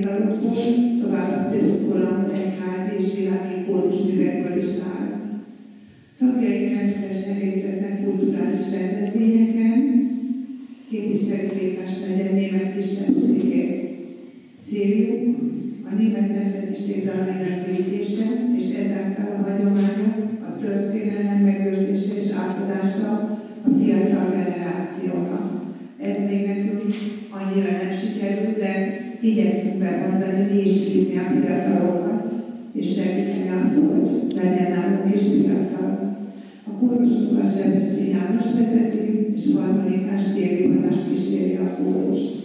Valókból tovább több szólam, egyházi és világi kórusművekből is áll. Tagjaik rendszeresen részt vesznek kulturális rendezvényeken, képviselik Békás megye német kisebbségét. Céljuk a német nemzetiség dalainak védése és ezáltal a hagyományok, a történelem megőrzése és átadása a fiatal generációnak. Ez még nekünk annyira nem sikerült, igyekszünk bevonzani mi is hívni a fiatalokat, és segíteni azt, hogy legyen nálunk is fiatal. A kórusokat Zsebeszti János vezeti, és harmonikás téri kíséri a kórust.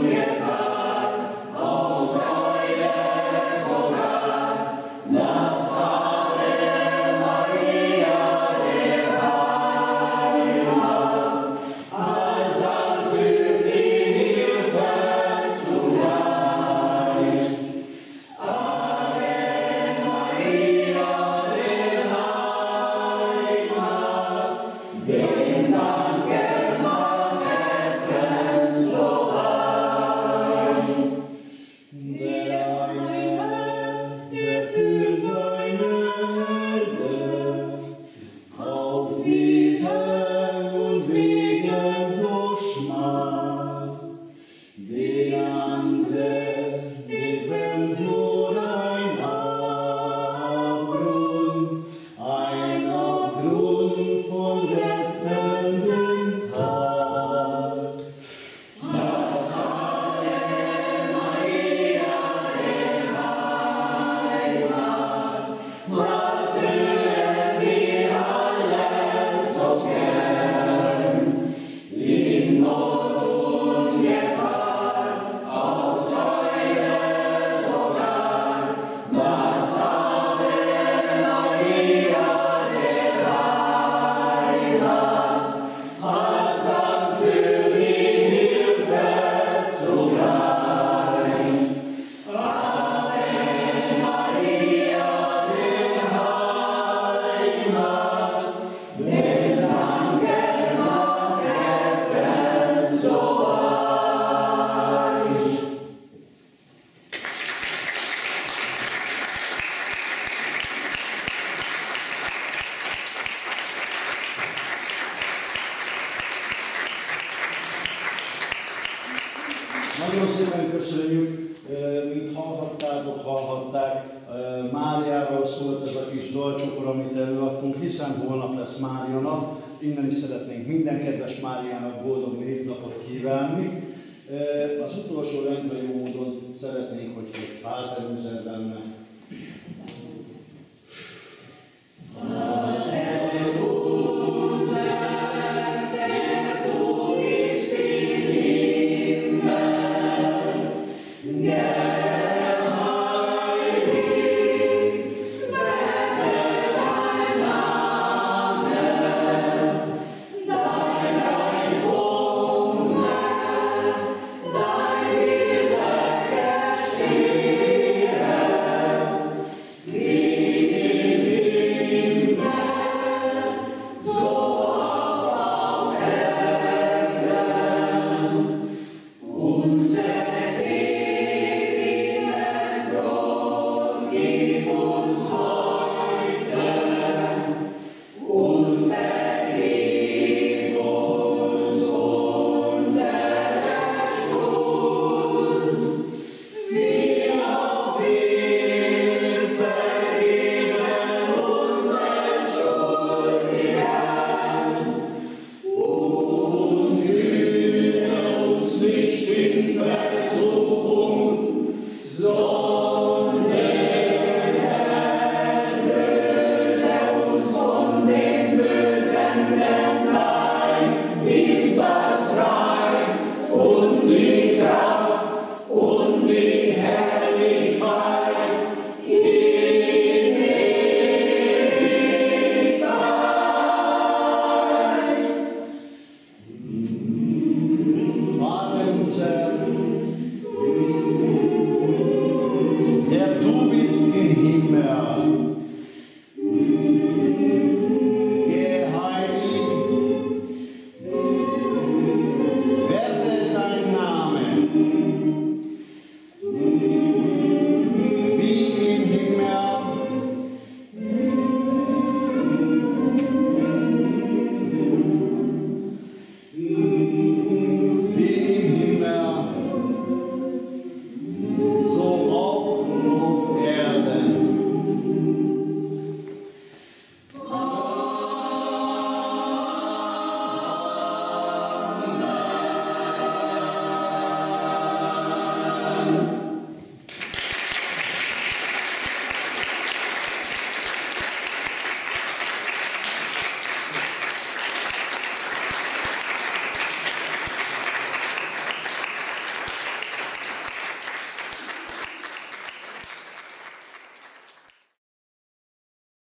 yeah. Nagyon szépen köszönjük, mint hallhattátok, hallhatták, Máriáról szólt ez a kis dalcsokor, amit előadtunk, hiszen holnap lesz Mária nap. Innen is szeretnénk minden kedves Máriának boldog névnapot kívánni. Az utolsó rendben jó módon szeretnénk, hogy egy fát előzett benne.